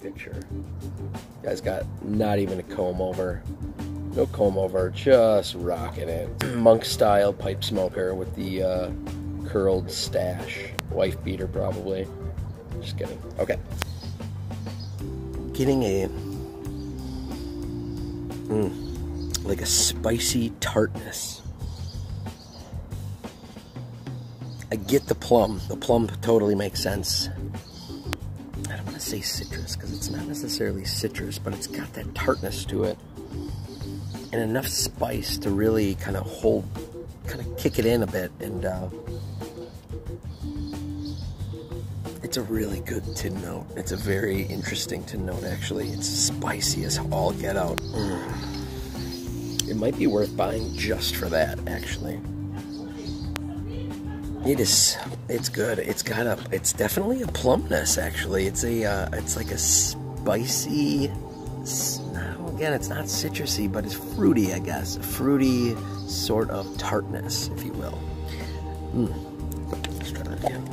picture. Guy's got not even a comb over. No comb over, just rocking it. Monk style pipe smoker with the uh, curled stash. Wife beater, probably. Just kidding. Okay. Getting a. Mm, like a spicy tartness. I get the plum. The plum totally makes sense. Want to say citrus because it's not necessarily citrus, but it's got that tartness to it and enough spice to really kind of hold, kind of kick it in a bit. And uh, it's a really good tin note. It's a very interesting tin note, actually. It's spicy as all get out. Mm. It might be worth buying just for that, actually. It is. It's good. It's got a. It's definitely a plumness. Actually, it's a. Uh, it's like a spicy again, it's not citrusy, but it's fruity, I guess. Fruity sort of tartness, if you will. Mm. Let's try that again.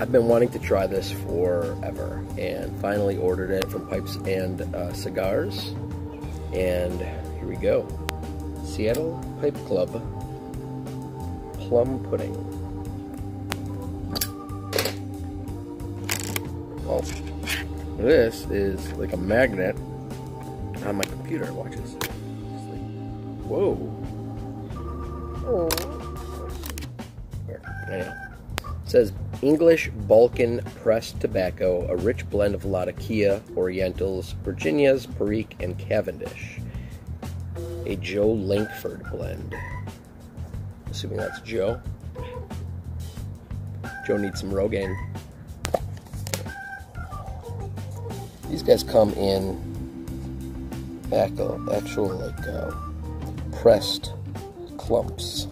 I've been wanting to try this forever, and finally ordered it from Pipes and uh, Cigars. And here we go. Seattle Pipe Club Plum Pudding. Well, this is like a magnet on my computer. Watch this. Like, whoa. Oh. Anyhow. It says English Balkan pressed tobacco, a rich blend of Latakia, Orientals, Virginias, Perique, and Cavendish. A Joe Lankford blend. Assuming that's Joe. Joe needs some Rogaine. These guys come in actual, actual like uh, pressed clumps.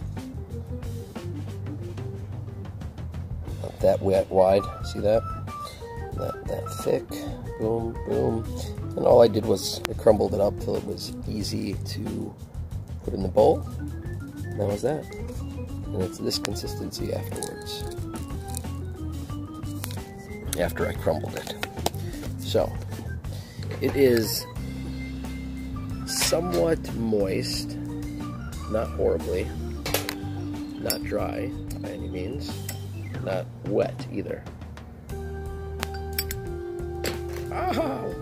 Not that wet wide. See that? That that thick. Boom, boom. And all I did was I crumbled it up till it was easy to put in the bowl. That was that. And it's this consistency afterwards. After I crumbled it. So, it is somewhat moist, not horribly, not dry by any means, not wet either. Oh!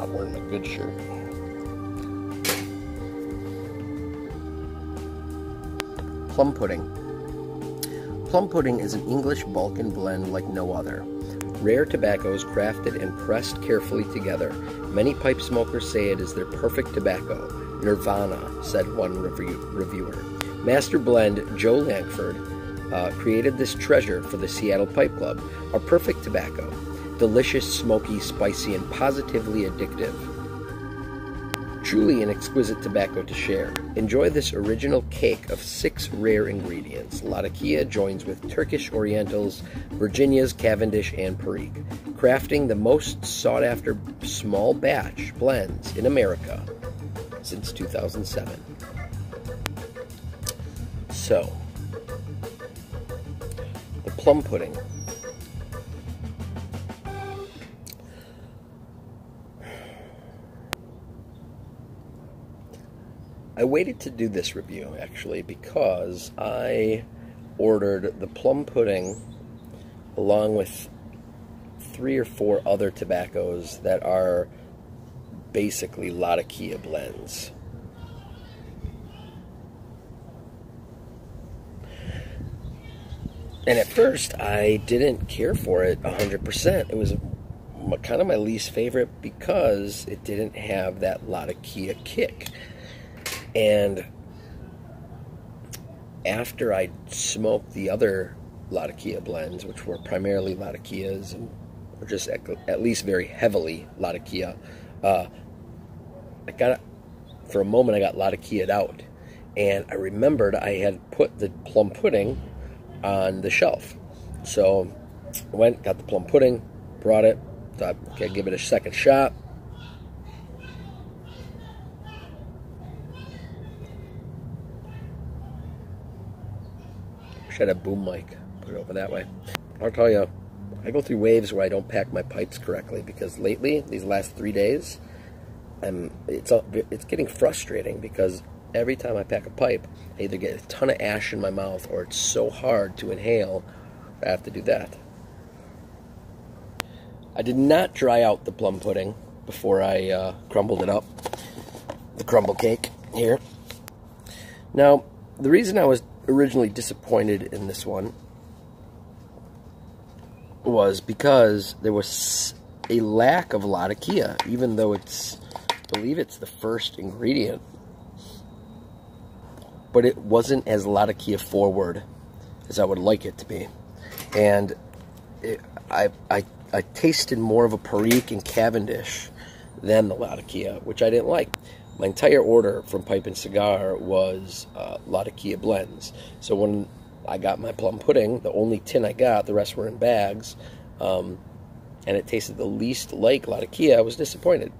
I'm wearing a good shirt. Plum pudding. Plum pudding is an English Balkan blend like no other. Rare tobaccos crafted and pressed carefully together. Many pipe smokers say it is their perfect tobacco. Nirvana, said one review reviewer. Master Blend Joe Lankford uh, created this treasure for the Seattle Pipe Club. A perfect tobacco. Delicious, smoky, spicy, and positively addictive. Truly an exquisite tobacco to share. Enjoy this original cake of six rare ingredients. Latakia joins with Turkish Orientals, Virginia's Cavendish, and Perique, crafting the most sought after small batch blends in America since 2007. So, the plum pudding I waited to do this review actually because I ordered the plum pudding along with three or four other tobaccos that are basically Latakia blends. And at first, I didn't care for it 100%. It was kind of my least favorite because it didn't have that Latakia kick. And after I smoked the other Latakia blends, which were primarily Latakias and or just at, at least very heavily Latakia, uh, I got for a moment I got Latakia'd out, and I remembered I had put the plum pudding on the shelf, so I went got the plum pudding, brought it, thought okay, give it a second shot. Had a boom mic. Put it over that way. I'll tell you, I go through waves where I don't pack my pipes correctly because lately, these last three days, I'm it's it's getting frustrating because every time I pack a pipe, I either get a ton of ash in my mouth or it's so hard to inhale, I have to do that. I did not dry out the plum pudding before I uh, crumbled it up. The crumble cake here. Now, the reason I was originally disappointed in this one was because there was a lack of Latakia, even though it's, I believe it's the first ingredient. But it wasn't as Latakia forward as I would like it to be. And it, I, I, I tasted more of a Perique and Cavendish than the Latakia, which I didn't like. My entire order from Pipe and Cigar was uh, Latakia blends. So when I got my plum pudding, the only tin I got, the rest were in bags, um, and it tasted the least like Latakia, I was disappointed.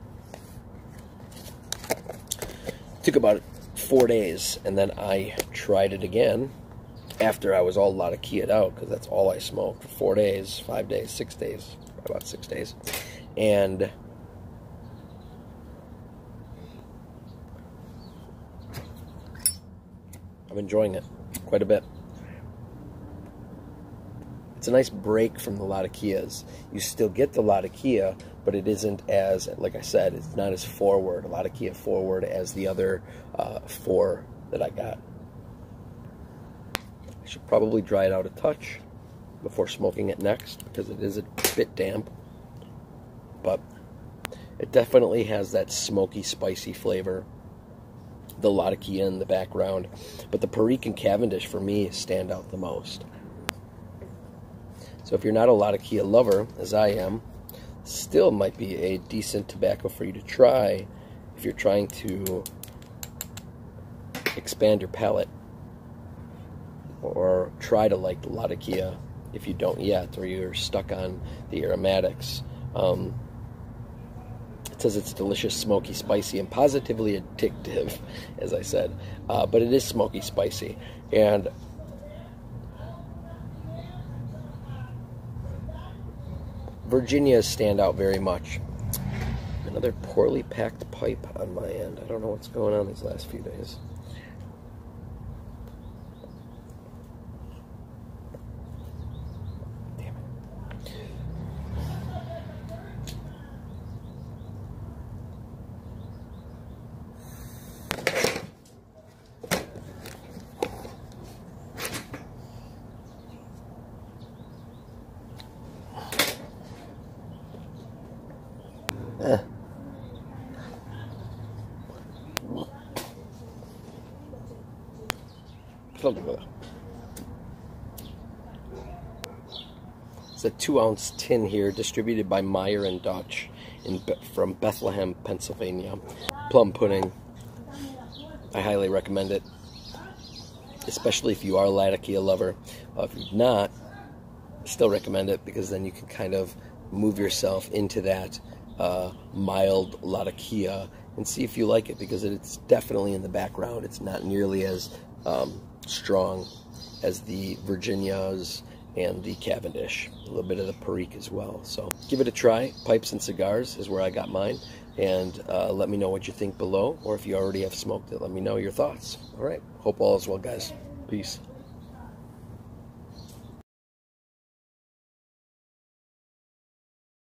Took about four days, and then I tried it again after I was all Latakia'd out, because that's all I smoked for four days, five days, six days, about six days. And I'm enjoying it quite a bit. It's a nice break from the Latakias. You still get the Latakia, but it isn't as, like I said, it's not as forward, a Latakia forward as the other uh, four that I got. I should probably dry it out a touch before smoking it next because it is a bit damp. But it definitely has that smoky, spicy flavor the Latakia in the background. But the Perique and Cavendish, for me, stand out the most. So if you're not a Latakia lover, as I am, still might be a decent tobacco for you to try if you're trying to expand your palate or try to like Latakia if you don't yet or you're stuck on the aromatics. Um, says it's delicious, smoky, spicy, and positively addictive, as I said. Uh, but it is smoky, spicy. And Virginias stand out very much. Another poorly packed pipe on my end. I don't know what's going on these last few days. It's a two ounce tin here, distributed by Meier and Dutch in, from Bethlehem, Pennsylvania. Plum pudding. I highly recommend it, especially if you are a Latakia lover. Uh, if you're not, still recommend it because then you can kind of move yourself into that uh, mild Latakia and see if you like it because it's definitely in the background. It's not nearly as um, strong as the Virginias and the Cavendish. A little bit of the Perique as well. So give it a try. Pipes and Cigars is where I got mine. And uh, let me know what you think below. Or if you already have smoked it, let me know your thoughts. All right. Hope all is well, guys. Peace.